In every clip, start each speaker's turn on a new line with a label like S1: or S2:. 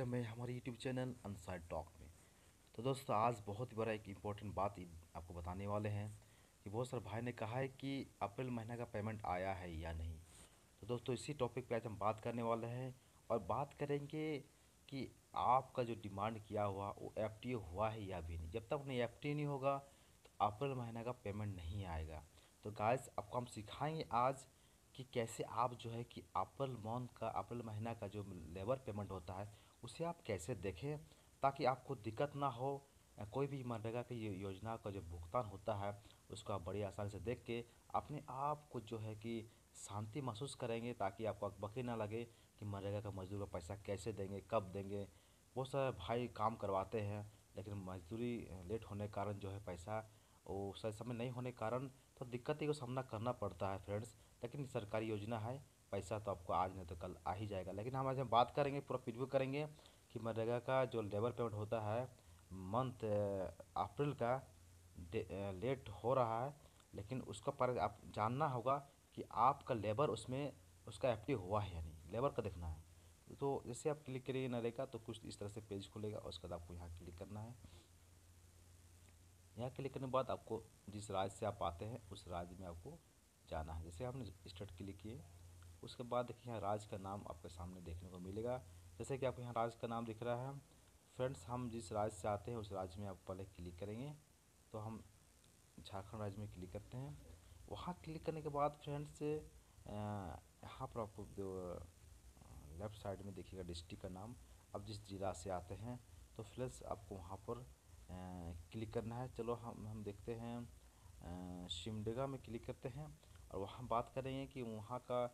S1: Welcome है हमारे YouTube channel onside talk में। तो दोस्तों, आज बहुत ही बड़ा एक इम्पोर्टेंट बात आपको बताने वाले हैं कि बहुत सारे भाई ने कहा है कि अप्रैल महीने का पेमेंट आया है या नहीं। तो दोस्तों, इसी टॉपिक पे आज हम बात करने वाले हैं और बात करेंगे कि आपका जो डिमांड किया हुआ, वो एफ़ हुआ है या भी नहीं। जब तक नहीं एफ़ नहीं होगा तो अप्रैल महीने का पेमेंट नहीं आएगा। तो गाइस आपको हम सिखाएँगे आज कि कैसे आप जो है कि अप्रैल मंथ का, अप्रैल महीना का जो लेबर पेमेंट होता है उसे आप कैसे देखें ताकि आपको दिक्कत ना हो? कोई भी मनरेगा की योजना का जो भुगतान होता है, उसको आप बड़ी आसानी से देख के अपने आप को जो है कि शांति महसूस करेंगे ताकि आपको बकी ना लगे कि मनरेगा का मजदूर का पैसा कैसे देंगे, कब देंगे। बहुत सारे भाई काम करवाते हैं, लेकिन मजदूरी लेट होने के कारण जो है पैसा वो सही समय नहीं होने के कारण तो दिक्कत का सामना करना पड़ता है फ्रेंड्स। लेकिन सरकारी योजना है पैसा तो आपको आज नहीं तो कल आ ही जाएगा। लेकिन हम आज हम बात करेंगे, पूरा प्रिव्यू करेंगे कि मनरेगा का जो लेबर पेमेंट होता है मंथ अप्रैल का लेट हो रहा है, लेकिन उसका पर आप जानना होगा कि आपका लेबर उसमें, उसका एफ़ हुआ है या नहीं। लेबर का देखना है। तो जैसे आप क्लिक करिए नरेगा तो कुछ इस तरह से पेज खुलेगा, उसके बाद आपको यहाँ क्लिक करना है। यहाँ क्लिक करने के बाद आपको जिस राज्य से आप आते हैं, उस राज्य में आपको जाना है। जैसे आपने स्टार्ट क्लिक किए उसके बाद देखिए यहाँ राज्य का नाम आपके सामने देखने को मिलेगा। जैसे कि आपको यहाँ राज्य का नाम दिख रहा है। फ्रेंड्स, हम जिस राज्य से आते हैं, उस राज्य में आप पहले क्लिक करेंगे। तो हम झारखंड राज्य में क्लिक करते हैं। वहाँ क्लिक करने के बाद फ्रेंड्स यहाँ पर आपको जो लेफ़्ट साइड में देखिएगा डिस्ट्रिक्ट का नाम। अब जिस जिला से आते हैं तो फ्रेंड्स आपको वहाँ पर क्लिक करना है। चलो हम हम देखते हैं शिमडेगा में क्लिक करते हैं। और वहाँ बात करेंगे कि वहाँ का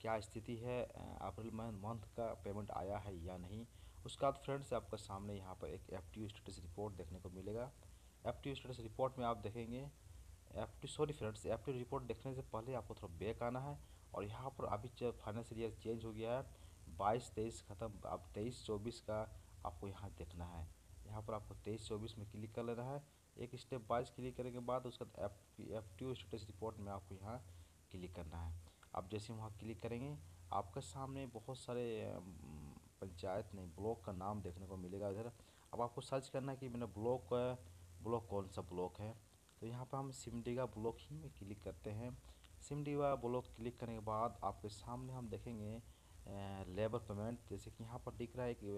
S1: क्या स्थिति है? अप्रैल मंथ का पेमेंट आया है या नहीं? उसके बाद फ्रेंड्स आपका सामने यहाँ पर एक एफ़ टी स्टेटस रिपोर्ट देखने को मिलेगा। एफ़ टी स्टेटस रिपोर्ट में आप देखेंगे F T sorry friends F T report देखने से पहले आपको थोड़ा बैक आना है और यहाँ पर अभी फाइनेंशियल ईयर चेंज हो गया है। बाईस, तेईस ख़त्म, अब तेईस, चौबीस का आपको यहाँ देखना है। यहाँ पर आपको तेईस, चौबीस में क्लिक कर लेना है। एक स्टेप बाईस क्लिक करने के बाद उसका F F T status report में आपको यहाँ क्लिक करना है। आप जैसे वहाँ क्लिक करेंगे, आपके सामने बहुत सारे पंचायत नहीं, ब्लॉक का नाम देखने को मिलेगा इधर। अब आपको सर्च करना है कि मैंने ब्लॉक ब्लॉक कौन सा ब्लॉक है? तो यहाँ पर हम सिमडीगा ब्लॉक ही में क्लिक करते हैं। सिमडीगा ब्लॉक क्लिक करने के बाद आपके सामने हम देखेंगे लेबर पेमेंट। जैसे कि यहाँ पर दिख रहा है कि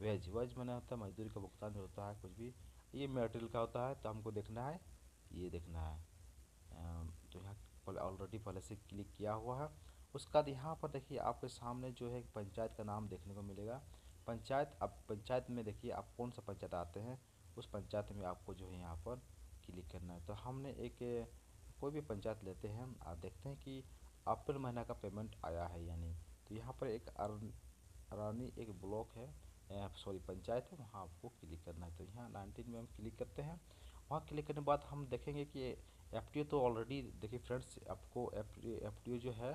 S1: वेज वेज मैंने होता है, मजदूरी का भुगतान जो होता है, कुछ भी। ये मेटेरियल का होता है तो हमको देखना है, ये देखना है। तो यहाँ ऑलरेडी पहले से क्लिक किया हुआ है। उसके बाद यहाँ पर देखिए आपके सामने जो है पंचायत का नाम देखने को मिलेगा। पंचायत, अब पंचायत में देखिए आप कौन सा पंचायत आते हैं, उस पंचायत में आपको जो है यहाँ पर क्लिक करना है। तो हमने एक, कोई भी पंचायत लेते हैं, आप देखते हैं कि अप्रैल महीना का पेमेंट आया है या नहीं तो यहाँ पर एक रानी एक ब्लॉक है सॉरी पंचायत है, वहाँ आपको क्लिक करना है। तो यहाँ नाइनटीन में हम क्लिक करते हैं। वहाँ क्लिक करने के बाद हम देखेंगे कि एफटीओ तो ऑलरेडी देखिए फ्रेंड्स आपको एफ़ एफ़ जो है,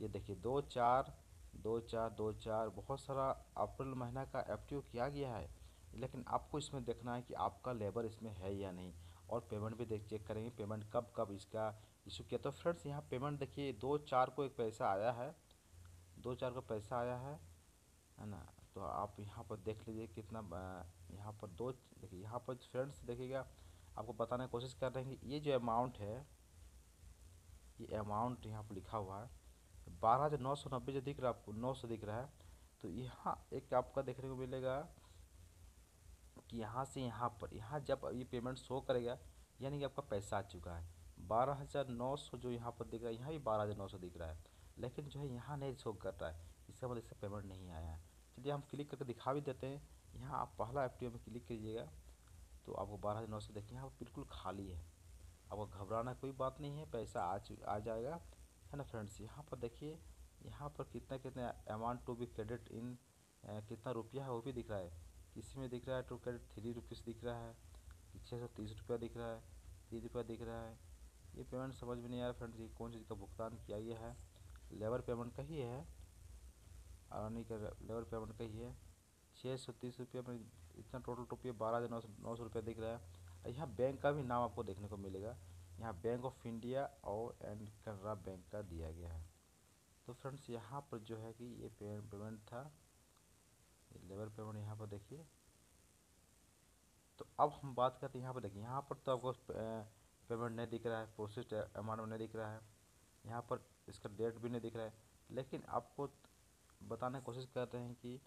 S1: ये देखिए दो चार दो चार दो चार, बहुत सारा अप्रैल महीना का एफटीओ किया गया है। लेकिन आपको इसमें देखना है कि आपका लेबर इसमें है या नहीं। और पेमेंट भी देख चेक करेंगे पेमेंट कब कब इसका इशू किया। तो फ्रेंड्स यहाँ पेमेंट देखिए, दो चार को एक पैसा आया है। दो चार का पैसा आया है है ना? तो आप यहाँ पर देख लीजिए कितना यहाँ पर दो, देखिए यहाँ पर फ्रेंड्स देखिएगा आपको बताने की कोशिश कर रहे हैं कि ये जो अमाउंट है, ये अमाउंट यहाँ पर लिखा हुआ है बारह हज़ार नौ सौ नब्बे जो दिख रहा है आपको, नौ सौ दिख रहा है। तो यहाँ एक आपका देखने को मिलेगा कि यहाँ से यहाँ पर, यहाँ जब ये पेमेंट शो करेगा, यानी कि आपका पैसा आ चुका है। बारह हज़ार नौ सौ जो यहाँ पर दिख रहा है, यहाँ भी बारह हज़ार नौ सौ दिख रहा है। लेकिन जो है यहाँ नहीं शो कर रहा है, इसका मतलब इससे पेमेंट नहीं आया है। चलिए हम क्लिक करके दिखा भी देते हैं। यहाँ आप पहला एफ़ में क्लिक कीजिएगा। तो आपको बारह नौ सौ देखिए, यहाँ बिल्कुल खाली है। आपको घबराना कोई बात नहीं है, पैसा आ आ जाएगा, है ना फ्रेंड्स? यहाँ पर देखिए, यहाँ पर कितना कितना amount to be credit in कितना रुपया है वो भी दिख रहा है। किसी में दिख रहा है टू क्रेडिट थ्री रुपीज़ दिख रहा है छः सौ तीस रुपया दिख रहा है, तीस रुपया दिख रहा है। ये पेमेंट समझ में नहीं आ रहा फ्रेंड्स ये कौन चीज़ का भुगतान किया गया है। लेबर पेमेंट का ही है। आनी का लेबर पेमेंट का ही है। छः सौ तीस रुपये में इतना टोटल रुपये बारह हज़ार नौ सौ नौ सौ रुपया दिख रहा है। यहाँ बैंक का भी नाम आपको देखने को मिलेगा। यहाँ बैंक ऑफ़ इंडिया और एंड कनरा बैंक का दिया गया है। तो फ्रेंड्स यहाँ पर जो है कि ये पेमेंट था। लेबर पेमेंट यहाँ पर देखिए। तो अब हम बात करते हैं, यहाँ पर देखिए। यहाँ पर तो आपको पेमेंट नहीं दिख रहा है प्रोसेस अमाउंट नहीं दिख रहा है। यहाँ पर इसका डेट भी नहीं दिख रहा है। लेकिन आपको बताने की कोशिश कर रहे हैं कि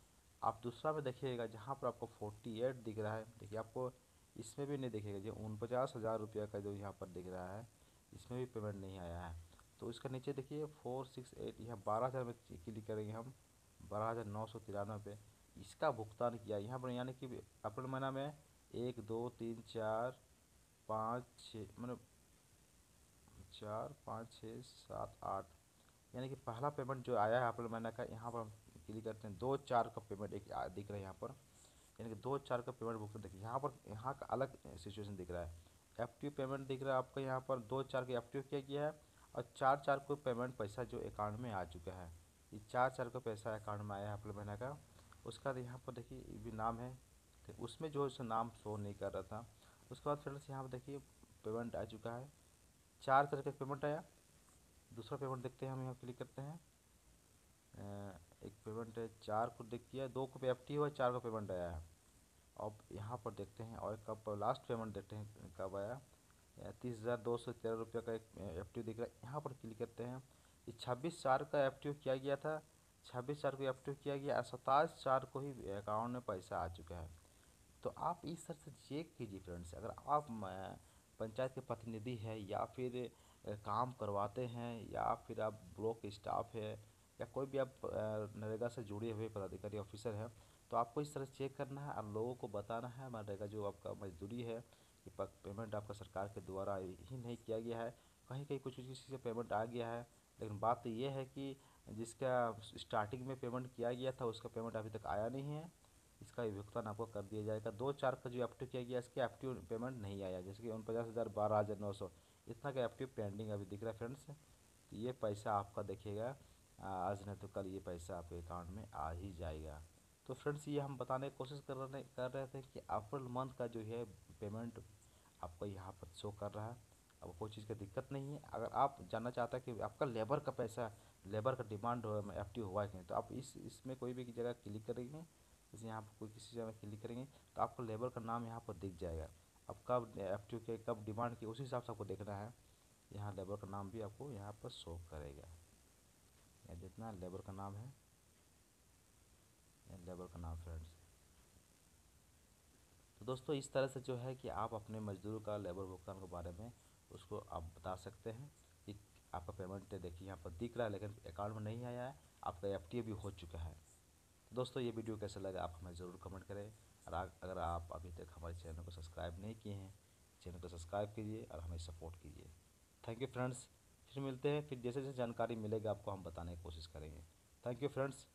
S1: आप दूसरा में देखिएगा, जहाँ पर आपको फोर्टी एट दिख रहा है, देखिए आपको इसमें भी नहीं दिखेगा, जो उनपचास हज़ार रुपये का जो यहाँ पर दिख रहा है, इसमें भी पेमेंट नहीं आया है। तो इसका नीचे देखिए फोर सिक्स एट यहाँ बारह हज़ार में क्लिक करेंगे हम, बारह हज़ार नौ सौ तिरानवे पे। इसका भुगतान किया, यहाँ पर यानी कि अप्रैल महीना में एक, दो, तीन, चार, पाँच छः मतलब चार, पाँच छः सात, आठ, यानी कि पहला पेमेंट जो आया है अप्रैल महीना का, यहाँ पर हम क्लिक करते हैं। दो चार का पेमेंट एक दिख रहा है यहाँ पर। यानी कि दो चार का पेमेंट भुगतान देखिए। यहाँ पर, यहाँ का अलग सिचुएशन दिख रहा है। एफ़ पेमेंट दिख रहा है आपका यहाँ पर। दो चार का एफ़ किया गया है? और चार चार को पेमेंट पैसा जो अकाउंट में आ चुका है। ये चार चार का पैसा अकाउंट में आया है अप्रैल महीना का। उसका यहाँ पर देखिए, ये भी नाम है। तो उसमें जो है नाम शो नहीं कर रहा था। उसके बाद फ्रेंड्स यहाँ पर देखिए पेमेंट आ चुका है। चार तरह का पेमेंट आया। दूसरा पेमेंट देखते हैं हम यहाँ क्लिक करते हैं। पेमेंट है चार को देख किया, दो को पे एफ़ टी हुआ, चार का पेमेंट आया है। अब यहाँ पर देखते हैं, और कब लास्ट पेमेंट देखते हैं, कब आया। तीस हज़ार दो सौ तेरह रुपये का एक एफ़ टी दिख रहा है। यहाँ पर क्लिक करते हैं। ये छब्बीस चार का एफ़ टी किया गया था। छब्बीस चार को एफ़ टी किया गया सत्ताईस चार को ही अकाउंट में पैसा आ चुका है। तो आप इस तरह से चेक कीजिए फ्रेंड्स अगर आप पंचायत के प्रतिनिधि है, या फिर काम करवाते हैं, या फिर आप ब्लॉक स्टाफ है या कोई भी आप नरेगा से जुड़े हुए पदाधिकारी, ऑफिसर हैं तो आपको इस तरह चेक करना है और लोगों को बताना है मनरेगा जो आपका मजदूरी है, कि पेमेंट आपका सरकार के द्वारा ही नहीं किया गया है, कहीं कहीं कुछ किसी से पेमेंट आ गया है, लेकिन बात तो ये है कि जिसका स्टार्टिंग में पेमेंट किया गया था, उसका पेमेंट अभी तक आया नहीं है, इसका भुगतान आपको कर दिया जाएगा दो चार का जो एक्टिव किया गया, इसके एक्टिव पेमेंट नहीं आया, जैसे कि उनपचास हज़ार बारह हज़ार नौ सौ, इतना का एक्टिव पेंडिंग अभी दिख रहा है फ्रेंड्स तो ये पैसा आपका देखिएगा आज नहीं तो कल ये पैसा आपके अकाउंट में आ ही जाएगा। तो फ्रेंड्स ये हम बताने की कोशिश कर रहे कर रहे थे कि अप्रैल मंथ का जो है पेमेंट आपको यहाँ पर शो कर रहा है। अब कोई चीज़ का दिक्कत नहीं है। अगर आप जानना चाहते हैं कि आपका लेबर का पैसा लेबर का डिमांड एफ़ टी हुआ है कि नहीं तो आप इस, इसमें कोई भी जगह क्लिक करेंगे, जैसे यहाँ पर कोई किसी जगह क्लिक करेंगे तो आपको लेबर का नाम यहाँ पर दिख जाएगा। अब कब एफ़ टी के, कब डिमांड की, उसी हिसाब से आपको देखना है। यहाँ लेबर का नाम भी आपको यहाँ पर शो करेगा। या जितना लेबर का नाम है लेबर का नाम फ्रेंड्स। तो दोस्तों, इस तरह से जो है कि आप अपने मजदूर का लेबर भुगतान के बारे में उसको आप बता सकते हैं कि आपका पेमेंट देखिए, यहाँ पर दिख रहा है, लेकिन अकाउंट में नहीं आया है, आपका एफटीए भी हो चुका है। तो दोस्तों, ये वीडियो कैसा लगा आप हमें ज़रूर कमेंट करें। और अगर आप अभी तक हमारे चैनल को सब्सक्राइब नहीं किए हैं, चैनल को सब्सक्राइब कीजिए और हमें सपोर्ट कीजिए। Thank you friends. फिर मिलते हैं, फिर जैसे जैसे जानकारी मिलेगी, आपको हम बताने की कोशिश करेंगे। Thank you friends